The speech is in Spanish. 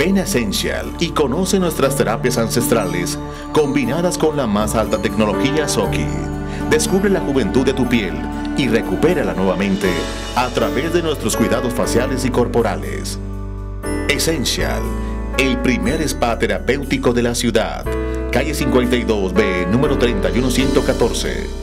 Ven a Essential y conoce nuestras terapias ancestrales combinadas con la más alta tecnología Soki. Descubre la juventud de tu piel y recupérala nuevamente a través de nuestros cuidados faciales y corporales. Essential, el primer spa terapéutico de la ciudad. Calle 52B, número 31114.